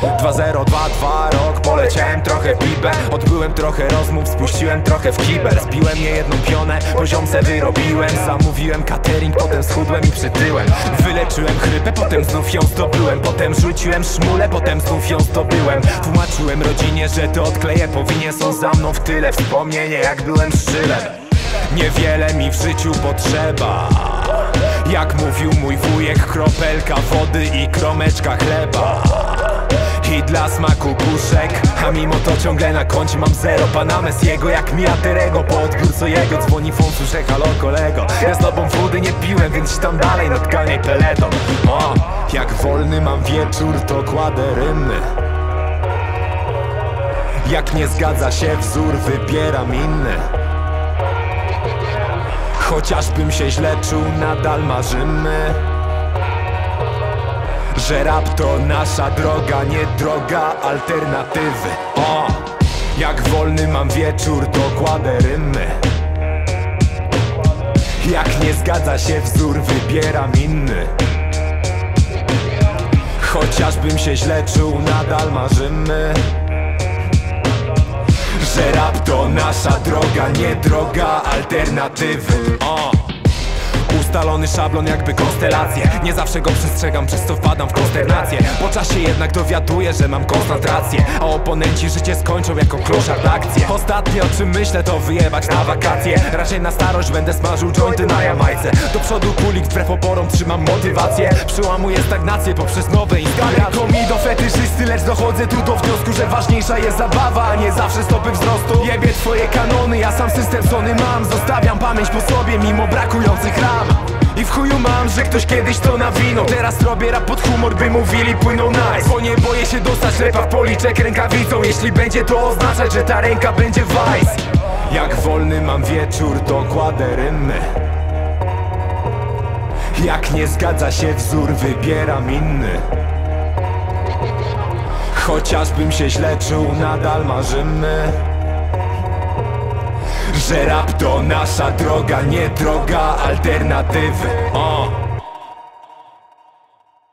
2022 rok, poleciałem trochę bibę. Odbyłem trochę rozmów, spuściłem trochę w kibel Zbiłem nie jedną pionę, poziom se wyrobiłem. Zamówiłem catering, potem schudłem i przytyłem. Wyleczyłem chrypę, potem znów ją zdobyłem. Potem rzuciłem szmulę, potem znów ją zdobyłem. Tłumaczyłem rodzinie, że to odkleję Powinien są za mną w tyle. Wspomnienie jak byłem szczylem. Niewiele mi w życiu potrzeba. Jak mówił mój wujek Kropelka wody i kromeczka chleba i dla smaku puszek. A mimo to ciągle na koncie mam zero. Pana Messiego jak mi aterego Po odbiór co jego dzwoni fon Słyszę halo kolego. Ja z tobą wody nie piłem Więc tam dalej natkanie peleton O, jak wolny mam wieczór To kładę rynny. Jak nie zgadza się wzór Wybieram inny. Chociażbym się źle czuł Nadal marzymy że rap to nasza droga, nie droga alternatywy. O, jak wolny mam wieczór, to kładę rymy. Jak nie zgadza się wzór, wybieram inny. Chociażbym się źle czuł, nadal marzymy. Że rap to nasza droga, nie droga alternatywy. O Ustalony szablon jakby konstelacje. Nie zawsze go przestrzegam, przez co wpadam w konsternację. Po czasie jednak dowiaduję, że mam koncentrację. A oponenci życie skończą jako kloszard akcje Ostatnie o czym myślę to wyjebać na wakacje. Raczej na starość będę smażył jointy na Jamajce. Do przodu kulik wbrew oporom trzymam motywację. Przyłamuję stagnację poprzez nowe inspiracje mi do fetyszysty, lecz dochodzę tu do wniosku, że ważniejsza jest zabawa, a nie zawsze stopy wzrostu. Jebie twoje kanony, ja sam system Sony mam Zostawiam pamięć po sobie mimo brakujących ram. I w chuju mam, że ktoś kiedyś to nawinął. Teraz robię rap pod humor, by mówili płyną nice. Bo nie boję się dostać lepa w policzek rękawicą. Jeśli będzie to oznaczać, że ta ręka będzie vice Jak wolny mam wieczór, to kładę rymy Jak nie zgadza się wzór, wybieram inny. Chociażbym się źle czuł, nadal marzymy że rap to nasza droga, nie droga alternatywy.